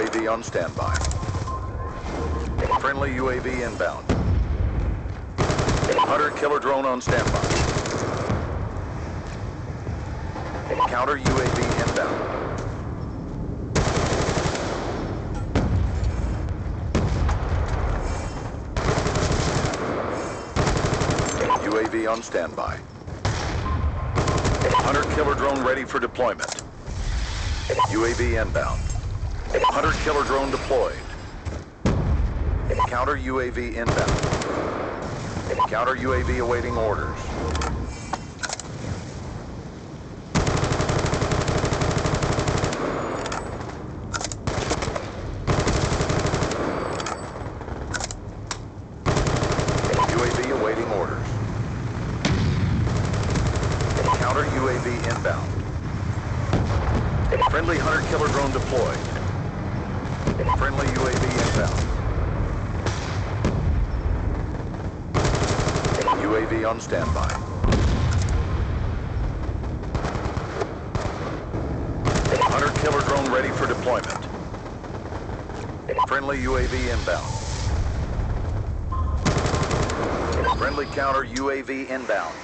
UAV on standby. Friendly UAV inbound. Hunter killer drone on standby. Counter UAV inbound. UAV on standby. Hunter killer drone ready for deployment. UAV inbound. Hunter killer drone deployed. Counter UAV inbound. Counter UAV awaiting orders. UAV awaiting orders. Counter UAV inbound. Friendly hunter killer drone deployed. Friendly UAV inbound. UAV on standby. Hunter killer drone ready for deployment. Friendly UAV inbound. Friendly counter UAV inbound.